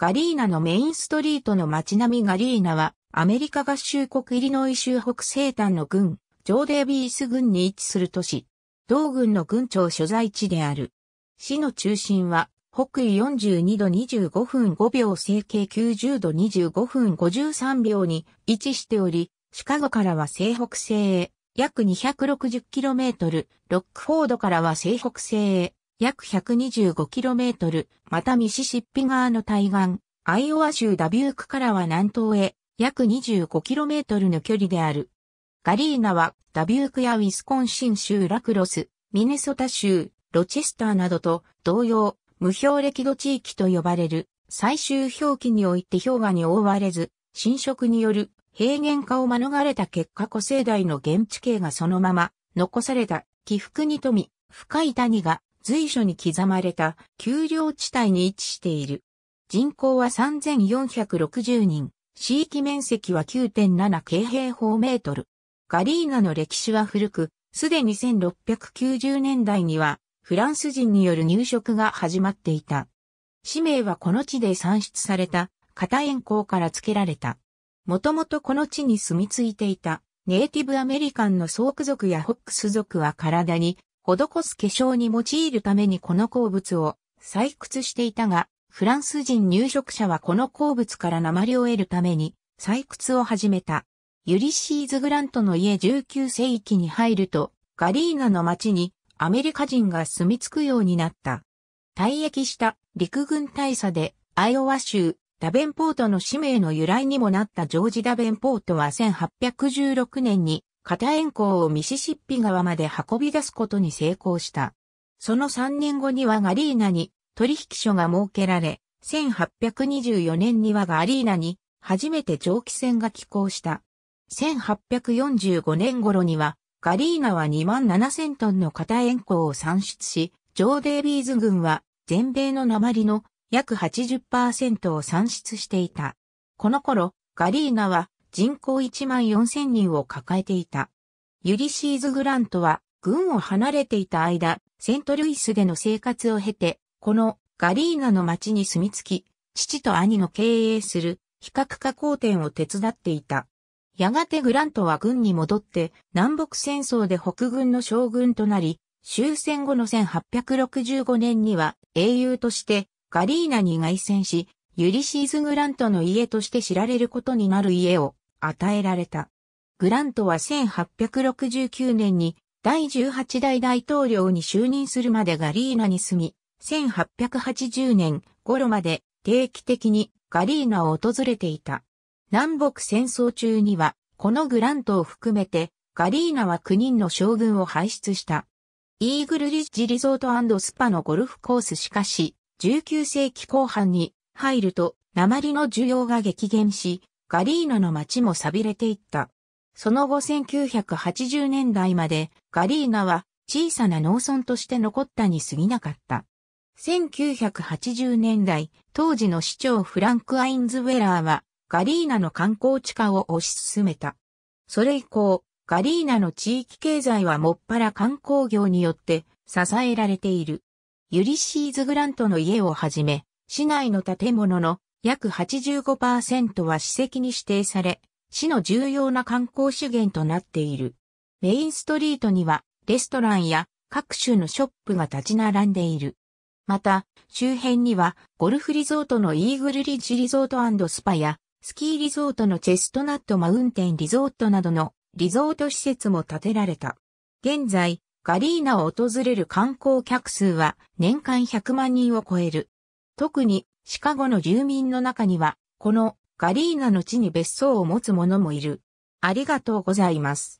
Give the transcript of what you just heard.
ガリーナのメインストリートの街並みガリーナは、アメリカ合衆国イリノイ州北西端の郡、ジョーデービース郡に位置する都市。同郡の郡庁所在地である。市の中心は、北緯42度25分5秒西経90度25分53秒に位置しており、シカゴからは西北西へ約 260km、ロックフォードからは西北西へ約 125km、またミシシッピ川の対岸、アイオワ州ダビュークからは南東へ約 25km の距離である。ガリーナはダビュークやウィスコンシン州ラクロス、ミネソタ州、ロチェスターなどと同様、無氷歴度地域と呼ばれる最終氷期において氷河に覆われず、侵食による平原化を免れた結果古生代の原地形がそのまま残された起伏に富み、深い谷が随所に刻まれた丘陵地帯に位置している。人口は3460人、地域面積は9.7京平方メートル。ガリーナの歴史は古く、すでに1690年代にはフランス人による入植が始まっていた。氏名はこの地で産出された片円港から付けられた。もともとこの地に住み着いていたネイティブアメリカンのソーク族やホックス族は体に施す化粧に用いるためにこの鉱物を採掘していたが、フランス人入植者はこの鉱物から鉛を得るために採掘を始めた。ユリシーズ・グラントの家19世紀に入ると、ガリーナの町にアメリカ人が住み着くようになった。退役した陸軍大佐でアイオワ州ダベンポートの氏名の由来にもなったジョージ・ダベンポートは1816年に片円港をミシシッピ川まで運び出すことに成功した。その3年後にはガリーナに取引所が設けられ、1824年にはガリーナに初めて蒸気船が寄港した。1845年頃にはガリーナは2万7000トンの片円港を産出し、ジョー・デイビーズ軍は全米の鉛の約80%を産出していた。この頃、ガリーナは人口1万4000人を抱えていた。ユリシーズ・グラントは軍を離れていた間、セントルイスでの生活を経て、このガリーナの町に住み着き、父と兄の経営する比較加工店を手伝っていた。やがてグラントは軍に戻って南北戦争で北軍の将軍となり、終戦後の1865年には英雄としてガリーナに凱旋し、ユリシーズ・グラントの家として知られることになる家を与えられた。グラントは1869年に第18代大統領に就任するまでガリーナに住み、1880年頃まで定期的にガリーナを訪れていた。南北戦争中には、このグラントを含めて、ガリーナは9人の将軍を輩出した。イーグルリッジリゾートスパのゴルフコースしかし、19世紀後半に入ると、鉛の需要が激減し、ガリーナの街も錆びれていった。その後1980年代までガリーナは小さな農村として残ったに過ぎなかった。1980年代、当時の市長フランク・アインズウェラーはガリーナの観光地化を推し進めた。それ以降、ガリーナの地域経済はもっぱら観光業によって支えられている。ユリシーズ・グラントの家をはじめ、市内の建物の約85%は史跡に指定され、市の重要な観光資源となっている。メインストリートにはレストランや各種のショップが立ち並んでいる。また、周辺にはゴルフリゾートのイーグルリッジリゾートスパやスキーリゾートのチェストナットマウンテンリゾートなどのリゾート施設も建てられた。現在、ガリーナを訪れる観光客数は年間100万人を超える。特にシカゴの住民の中には、このガリーナの地に別荘を持つ者もいる。ありがとうございます。